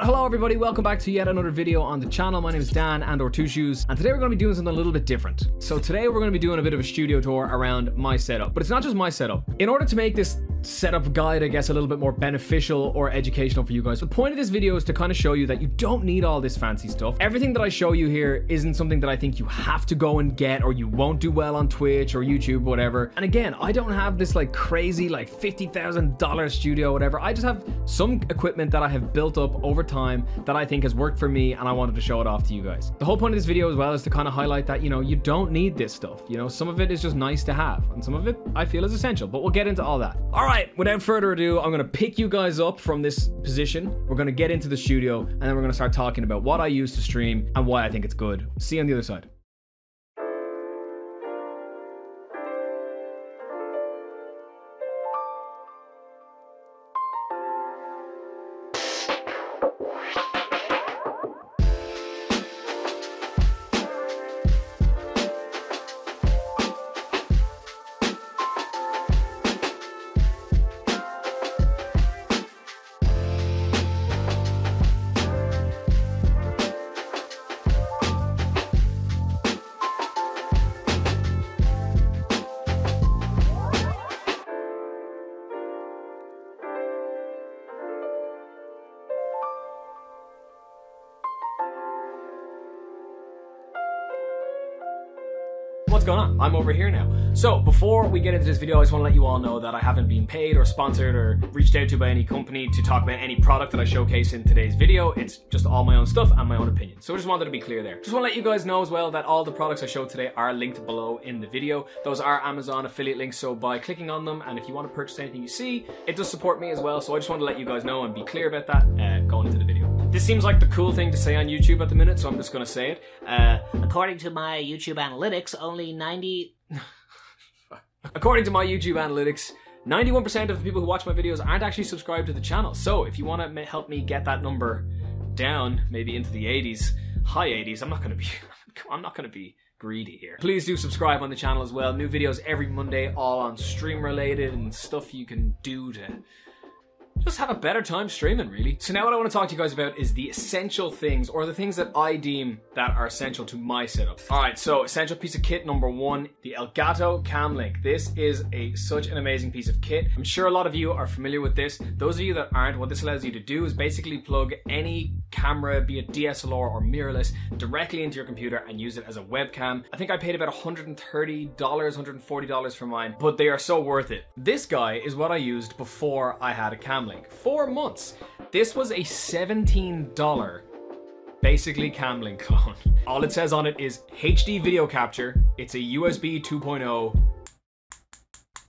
Hello everybody, welcome back to yet another video on the channel. My name is Dan and or Two Shoes, and today we're going to be doing something a little bit different. So today we're going to be doing a bit of a studio tour around my setup, but it's not just my setup. In order to make this setup guide, I guess, a little bit more beneficial or educational for you guys. The point of this video is to kind of show you that you don't need all this fancy stuff. Everything that I show you here isn't something that I think you have to go and get or you won't do well on Twitch or YouTube, whatever. And again, I don't have this like crazy like $50,000 studio, whatever. I just have some equipment that I have built up over time that I think has worked for me and I wanted to show it off to you guys. The whole point of this video as well is to kind of highlight that, you know, you don't need this stuff. You know, some of it is just nice to have and some of it I feel is essential, but we'll get into all that. All right, without further ado, I'm gonna pick you guys up from this position. We're gonna get into the studio and then we're gonna start talking about what I use to stream and why I think it's good. See you on the other side. What's going on? I'm over here now. So before we get into this video, I just want to let you all know that I haven't been paid or sponsored or reached out to by any company to talk about any product that I showcase in today's video. It's just all my own stuff and my own opinion. So I just wanted to be clear there. Just want to let you guys know as well that all the products I show today are linked below in the video. Those are Amazon affiliate links, so by clicking on them and if you want to purchase anything you see, it does support me as well. So I just want to let you guys know and be clear about that uh, going into the. This seems like the cool thing to say on YouTube at the minute, so I'm just going to say it. Uh, According to my YouTube analytics, only 90. According to my YouTube analytics, 91% of the people who watch my videos aren't actually subscribed to the channel. So if you want to help me get that number down, maybe into the 80s, high 80s, I'm not going to be I'm not going to be greedy here. Please do subscribe on the channel as well. New videos every Monday all on stream related and stuff you can do to just have a better time streaming, really. So now what I want to talk to you guys about is the essential things, or the things that I deem that are essential to my setup. All right, so essential piece of kit number one, the Elgato Cam Link. This is a such an amazing piece of kit. I'm sure a lot of you are familiar with this. Those of you that aren't, what this allows you to do is basically plug any camera, be it DSLR or mirrorless, directly into your computer and use it as a webcam. I think I paid about $130, $140 for mine, but they are so worth it. This guy is what I used before I had a Cam Link. Four months. This was a $17 basically Cam Link clone. All it says on it is HD video capture. It's a USB 2.0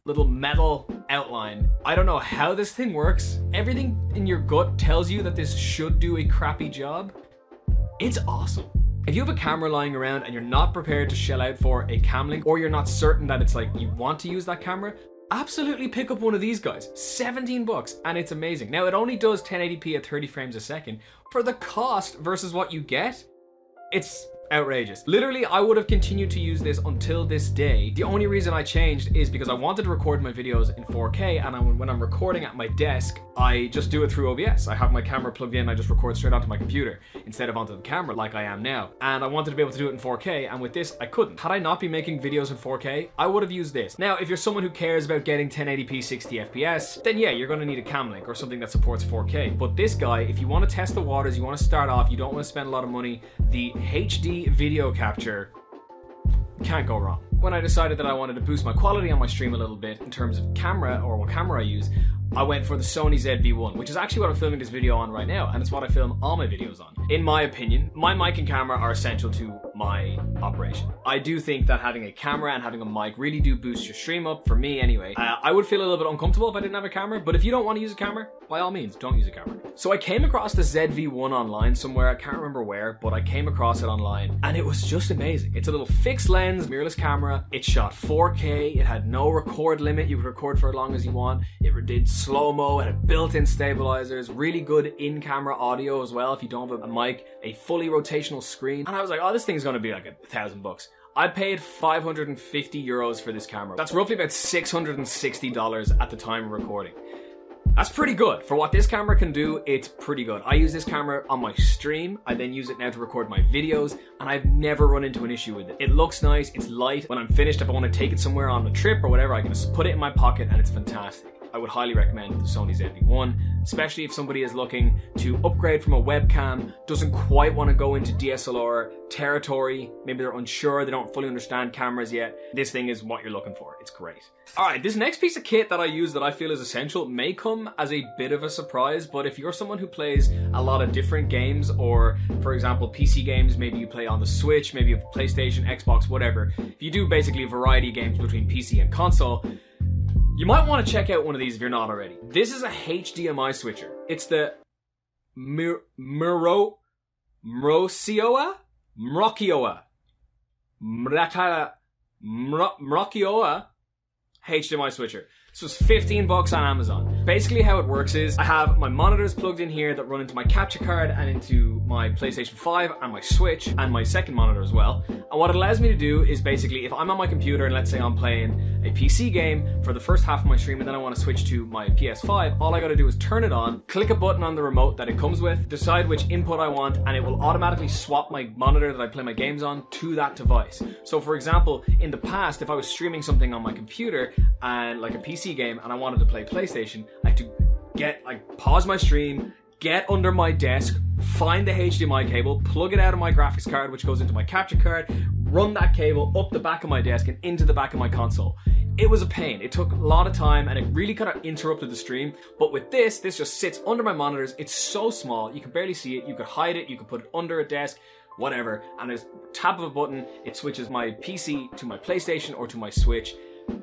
little metal outline. I don't know how this thing works. Everything in your gut tells you that this should do a crappy job. It's awesome. If you have a camera lying around and you're not prepared to shell out for a cam link or you're not certain that it's like you want to use that camera, absolutely pick up one of these guys. 17 bucks and it's amazing. Now it only does 1080p at 30 frames a second. For the cost versus what you get, it's outrageous. Literally, I would have continued to use this until this day. The only reason I changed is because I wanted to record my videos in 4K and I, when I'm recording at my desk, I just do it through OBS. I have my camera plugged in, I just record straight onto my computer instead of onto the camera like I am now. And I wanted to be able to do it in 4K and with this, I couldn't. Had I not been making videos in 4K, I would have used this. Now, if you're someone who cares about getting 1080p 60 FPS, then yeah, you're gonna need a cam link or something that supports 4K. But this guy, if you wanna test the waters, you wanna start off, you don't wanna spend a lot of money, the HD video capture can't go wrong. When I decided that I wanted to boost my quality on my stream a little bit in terms of camera or what camera I use, I went for the Sony ZV-1, which is actually what I'm filming this video on right now, and it's what I film all my videos on. In my opinion, my mic and camera are essential to my operation. I do think that having a camera and having a mic really do boost your stream up, for me anyway. Uh, I would feel a little bit uncomfortable if I didn't have a camera, but if you don't want to use a camera, by all means, don't use a camera. So I came across the ZV-1 online somewhere, I can't remember where, but I came across it online, and it was just amazing. It's a little fixed lens, mirrorless camera, it shot 4K, it had no record limit, you could record for as long as you want, it did slow-mo, it had built-in stabilizers, really good in-camera audio as well if you don't have a mic, a fully rotational screen, and I was like, oh, this thing's gonna be like a thousand bucks. I paid 550 euros for this camera. That's roughly about $660 at the time of recording. That's pretty good. For what this camera can do, it's pretty good. I use this camera on my stream. I then use it now to record my videos, and I've never run into an issue with it. It looks nice, it's light. When I'm finished, if I want to take it somewhere on a trip or whatever, I can just put it in my pocket and it's fantastic. I would highly recommend the Sony ZV-1, especially if somebody is looking to upgrade from a webcam, doesn't quite want to go into DSLR territory, maybe they're unsure, they don't fully understand cameras yet. This thing is what you're looking for. It's great. Alright, this next piece of kit that I use that I feel is essential may come as a bit of a surprise, but if you're someone who plays a lot of different games, or for example, PC games, maybe you play on the Switch, maybe you have PlayStation, Xbox, whatever, if you do basically a variety of games between PC and console, you might want to check out one of these if you're not already. This is a HDMI switcher. It's the Mir- Miro Mrocioa Mrocioa Mraka Mrocioa HDMI switcher. This was 15 bucks on Amazon. Basically how it works is I have my monitors plugged in here that run into my capture card and into my PlayStation 5 and my Switch and my second monitor as well. And what it allows me to do is basically if I'm on my computer and let's say I'm playing a PC game for the first half of my stream and then I want to switch to my PS5, all I gotta do is turn it on, click a button on the remote that it comes with, decide which input I want, and it will automatically swap my monitor that I play my games on to that device. So for example, in the past, if I was streaming something on my computer and like a PC game and I wanted to play PlayStation, I had to get like pause my stream, get under my desk, find the HDMI cable, plug it out of my graphics card, which goes into my capture card, run that cable up the back of my desk and into the back of my console. It was a pain. It took a lot of time and it really kind of interrupted the stream. But with this, this just sits under my monitors. It's so small, you can barely see it. You could hide it, you could put it under a desk, whatever. And there's tap of a button, it switches my PC to my PlayStation or to my Switch.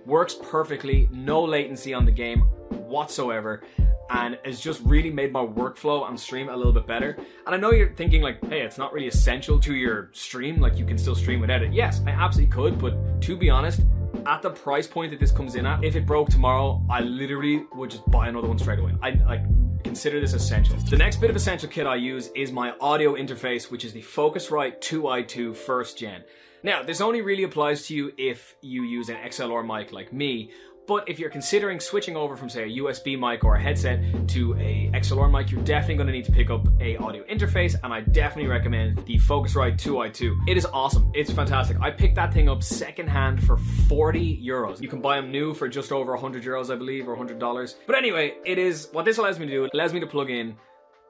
Works perfectly, no latency on the game whatsoever and it's just really made my workflow and stream a little bit better. And I know you're thinking like, hey, it's not really essential to your stream, like you can still stream without it. Yes, I absolutely could, but to be honest, at the price point that this comes in at, if it broke tomorrow, I literally would just buy another one straight away. I like consider this essential. The next bit of essential kit I use is my audio interface, which is the Focusrite 2i2 first gen. Now, this only really applies to you if you use an XLR mic like me, but if you're considering switching over from say a USB mic or a headset to a XLR mic, you're definitely going to need to pick up a audio interface and I definitely recommend the Focusrite 2i2. It is awesome. It's fantastic. I picked that thing up secondhand for 40 euros. You can buy them new for just over 100 euros, I believe, or $100. But anyway, it is what this allows me to do. It allows me to plug in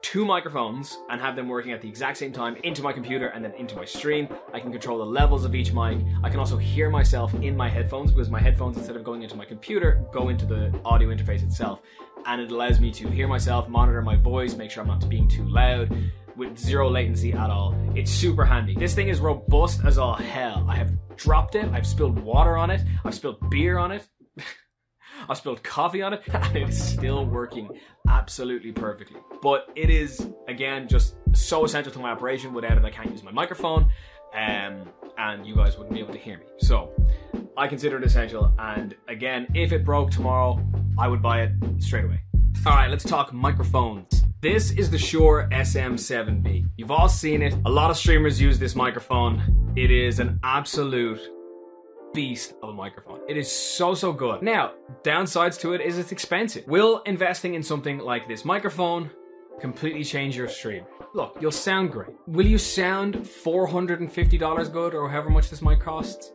two microphones and have them working at the exact same time into my computer and then into my stream. I can control the levels of each mic. I can also hear myself in my headphones because my headphones, instead of going into my computer, go into the audio interface itself. And it allows me to hear myself, monitor my voice, make sure I'm not being too loud with zero latency at all. It's super handy. This thing is robust as all hell. I have dropped it, I've spilled water on it, I've spilled beer on it. I spilled coffee on it, and it is still working absolutely perfectly. But it is, again, just so essential to my operation. Without it, I can't use my microphone, um, and you guys wouldn't be able to hear me. So, I consider it essential, and again, if it broke tomorrow, I would buy it straight away. Alright, let's talk microphones. This is the Shure SM7B. You've all seen it. A lot of streamers use this microphone. It is an absolute beast of a microphone. It is so, so good. Now, downsides to it is it's expensive. Will investing in something like this microphone completely change your stream? Look, you'll sound great. Will you sound $450 good or however much this mic costs?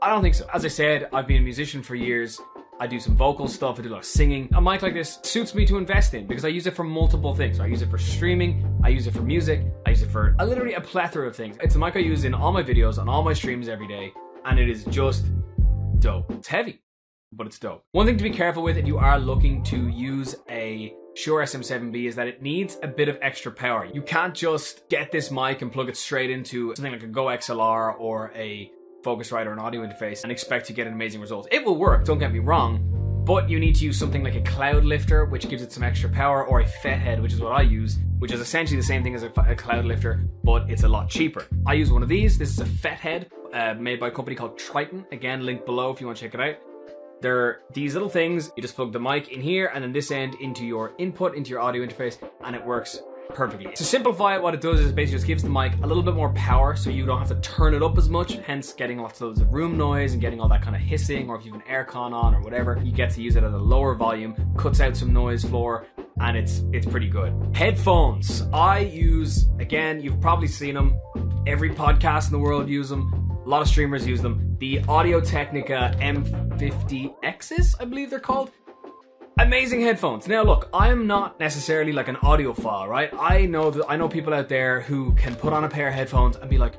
I don't think so. As I said, I've been a musician for years. I do some vocal stuff, I do a lot of singing. A mic like this suits me to invest in because I use it for multiple things. I use it for streaming, I use it for music, I use it for literally a plethora of things. It's a mic I use in all my videos, on all my streams every day, and it is just dope. It's heavy, but it's dope. One thing to be careful with if you are looking to use a Shure SM7B is that it needs a bit of extra power. You can't just get this mic and plug it straight into something like a GoXLR or a Focusrite or an audio interface and expect to get an amazing result. It will work, don't get me wrong, but you need to use something like a cloud lifter, which gives it some extra power, or a Fethead, which is what I use, which is essentially the same thing as a, a cloud lifter, but it's a lot cheaper. I use one of these. This is a Fethead uh, made by a company called Triton. Again, link below if you want to check it out. There are these little things. You just plug the mic in here and then this end into your input, into your audio interface, and it works perfectly. To simplify it, what it does is basically just gives the mic a little bit more power so you don't have to turn it up as much, hence getting lots of room noise and getting all that kind of hissing, or if you have an aircon on or whatever, you get to use it at a lower volume, cuts out some noise floor, and it's it's pretty good. Headphones. I use again, you've probably seen them. Every podcast in the world use them. A lot of streamers use them. The Audio Technica M50Xs, I believe they're called. Amazing headphones. Now look, I'm not necessarily like an audiophile, right? I know that I know people out there who can put on a pair of headphones and be like,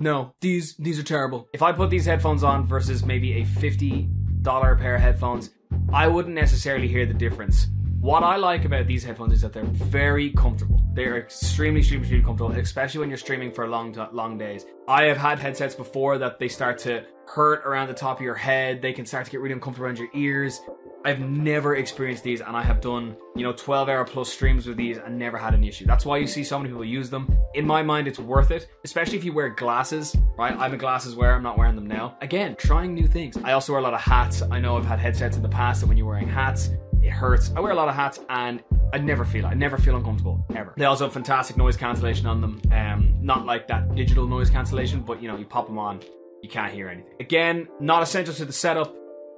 no, these these are terrible. If I put these headphones on versus maybe a fifty dollar pair of headphones, I wouldn't necessarily hear the difference. What I like about these headphones is that they're very comfortable. They're extremely, extremely, extremely comfortable, especially when you're streaming for long, long days. I have had headsets before that they start to hurt around the top of your head. They can start to get really uncomfortable around your ears. I've never experienced these, and I have done, you know, 12 hour plus streams with these and never had an issue. That's why you see so many people use them. In my mind, it's worth it, especially if you wear glasses, right? I'm a glasses wearer, I'm not wearing them now. Again, trying new things. I also wear a lot of hats. I know I've had headsets in the past, and when you're wearing hats, it hurts. I wear a lot of hats and I never feel I never feel uncomfortable ever. They also have fantastic noise cancellation on them. Um, not like that digital noise cancellation, but you know you pop them on, you can't hear anything. Again, not essential to the setup.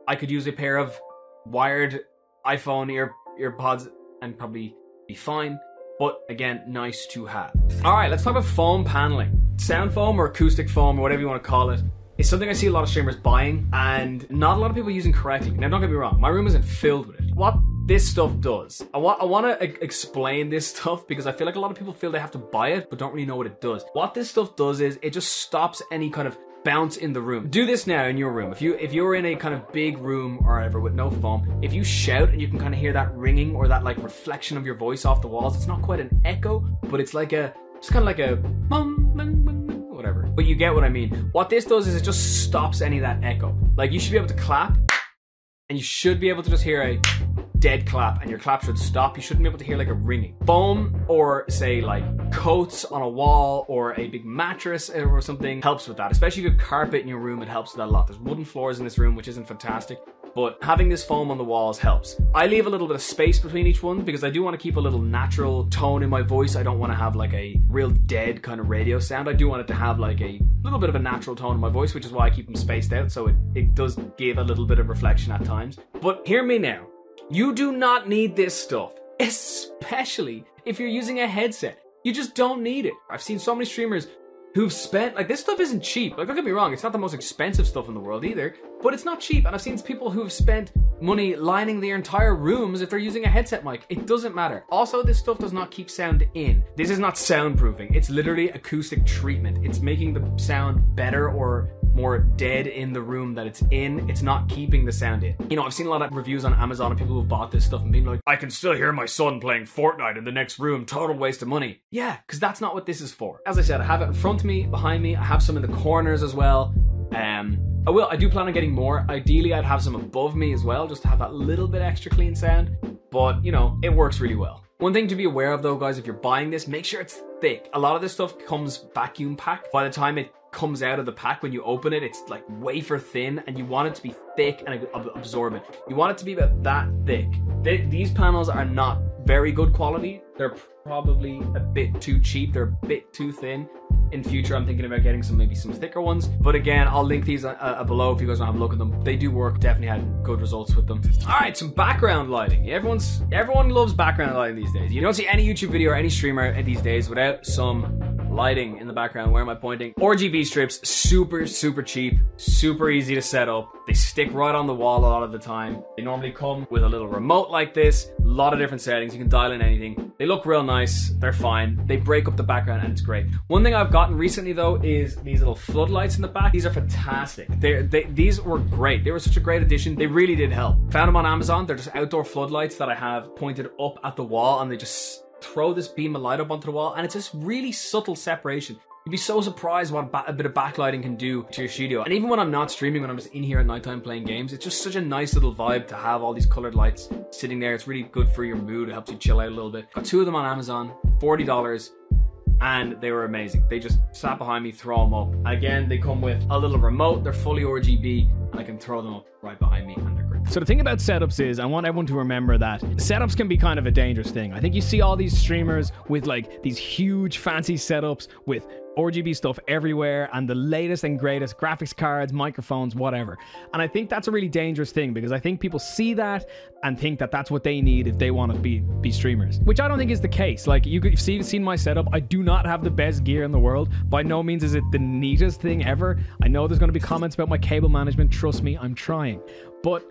I could use a pair of wired iPhone ear earpods and probably be fine. But again, nice to have. All right, let's talk about foam paneling. Sound foam or acoustic foam or whatever you want to call it it's something I see a lot of streamers buying and not a lot of people using correctly. Now, don't get me wrong, my room isn't filled with it. What this stuff does, I want I want to explain this stuff because I feel like a lot of people feel they have to buy it but don't really know what it does. What this stuff does is it just stops any kind of bounce in the room. Do this now in your room. If you if you're in a kind of big room or whatever with no foam, if you shout and you can kind of hear that ringing or that like reflection of your voice off the walls, it's not quite an echo, but it's like a it's kind of like a whatever. But you get what I mean. What this does is it just stops any of that echo. Like you should be able to clap, and you should be able to just hear a dead clap, and your clap should stop. You shouldn't be able to hear like a ringing. Foam or say like coats on a wall or a big mattress or something helps with that. Especially if you have carpet in your room, it helps with that a lot. There's wooden floors in this room, which isn't fantastic but having this foam on the walls helps. I leave a little bit of space between each one because I do want to keep a little natural tone in my voice. I don't want to have like a real dead kind of radio sound. I do want it to have like a little bit of a natural tone in my voice, which is why I keep them spaced out so it, it does give a little bit of reflection at times. But hear me now. You do not need this stuff, especially if you're using a headset. You just don't need it. I've seen so many streamers who've spent like this stuff isn't cheap. Like don't get me wrong, it's not the most expensive stuff in the world either, but it's not cheap. And I've seen people who've spent money lining their entire rooms if they're using a headset mic. It doesn't matter. Also, this stuff does not keep sound in. This is not soundproofing. It's literally acoustic treatment. It's making the sound better or more dead in the room that it's in. It's not keeping the sound in. You know, I've seen a lot of reviews on Amazon of people who've bought this stuff and being like, I can still hear my son playing Fortnite in the next room. Total waste of money. Yeah, because that's not what this is for. As I said, I have it in front of me, behind me. I have some in the corners as well. Um, I will. I do plan on getting more. Ideally, I'd have some above me as well, just to have that little bit extra clean sound. But you know, it works really well. One thing to be aware of though, guys, if you're buying this, make sure it's thick. A lot of this stuff comes vacuum packed. By the time it comes out of the pack when you open it it's like wafer thin and you want it to be thick and absorbent you want it to be about that thick these panels are not very good quality they're probably a bit too cheap they're a bit too thin in future i'm thinking about getting some maybe some thicker ones. But again i'll link these uh, uh, below if you guys want to have a look at them. They do work. Definitely had good results with them. All right some background lighting. Everyone's everyone loves background lighting these days. You don't see any youtube video or any streamer these days without some lighting in the background. Where am I pointing? RGB strips, super, super cheap, super easy to set up. They stick right on the wall a lot of the time. They normally come with a little remote like this, a lot of different settings. You can dial in anything. They look real nice. They're fine. They break up the background and it's great. One thing I've gotten recently though is these little floodlights in the back. These are fantastic. They're, they, these were great. They were such a great addition. They really did help. Found them on Amazon. They're just outdoor floodlights that I have pointed up at the wall and they just throw this beam of light up onto the wall, and it's this really subtle separation. You'd be so surprised what a bit of backlighting can do to your studio. And even when I'm not streaming, when I'm just in here at nighttime playing games, it's just such a nice little vibe to have all these colored lights sitting there. It's really good for your mood. It helps you chill out a little bit. Got two of them on Amazon, $40 and they were amazing. They just sat behind me, throw them up. Again, they come with a little remote. They're fully RGB, and I can throw them up right behind me. So the thing about setups is I want everyone to remember that setups can be kind of a dangerous thing. I think you see all these streamers with like these huge fancy setups with RGB stuff everywhere and the latest and greatest graphics cards, microphones, whatever. And I think that's a really dangerous thing because I think people see that and think that that's what they need if they want to be be streamers, which I don't think is the case. Like you've see seen my setup, I do not have the best gear in the world. By no means is it the neatest thing ever. I know there's going to be comments about my cable management. Trust me, I'm trying. But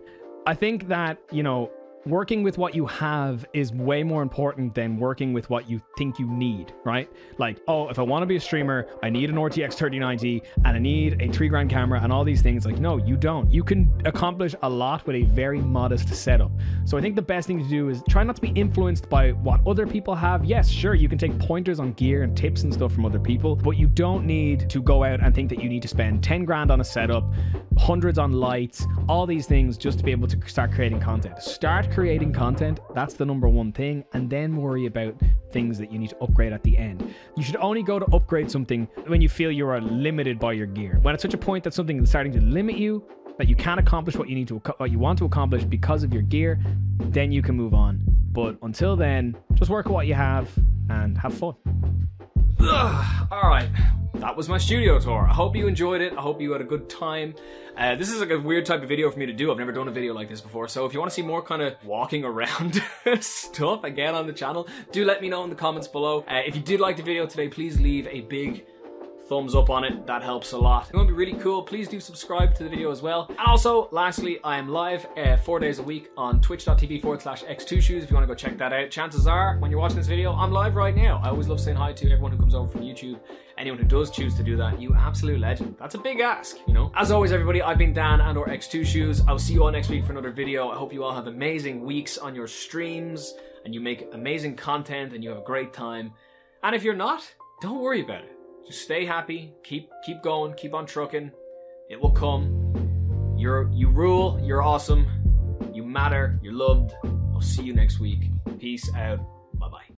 I think that, you know, working with what you have is way more important than working with what you think you need, right? Like, oh, if I want to be a streamer, I need an RTX 3090 and I need a three grand camera and all these things. Like, no, you don't. You can accomplish a lot with a very modest setup. So I think the best thing to do is try not to be influenced by what other people have. Yes, sure, you can take pointers on gear and tips and stuff from other people, but you don't need to go out and think that you need to spend 10 grand on a setup, hundreds on lights, all these things just to be able to start creating content. Start creating content, that's the number one thing, and then worry about things that you need to upgrade at the end. You should only go to upgrade something when you feel you are limited by your gear. When it's such a point that something is starting to limit you, that you can't accomplish what you need to what you want to accomplish because of your gear, then you can move on. But until then, just work with what you have and have fun. Ugh, all right, that was my studio tour. I hope you enjoyed it. I hope you had a good time. Uh, this is like a weird type of video for me to do. I've never done a video like this before. So if you want to see more kind of walking around stuff again on the channel, do let me know in the comments below. Uh, if you did like the video today, please leave a big thumbs up on it. That helps a lot. It's to be really cool. Please do subscribe to the video as well. And also, lastly, I am live uh, four days a week on twitch.tv forward slash xtwoshoes if you want to go check that out. Chances are, when you're watching this video, I'm live right now. I always love saying hi to everyone who comes over from YouTube. Anyone who does choose to do that, you absolute legend. That's a big ask, you know? As always, everybody, I've been Dan and or xTwoShoes. I'll see you all next week for another video. I hope you all have amazing weeks on your streams and you make amazing content and you have a great time. And if you're not, don't worry about it. Just stay happy. Keep keep going. Keep on trucking. It will come. You're you rule. You're awesome. You matter. You're loved. I'll see you next week. Peace out.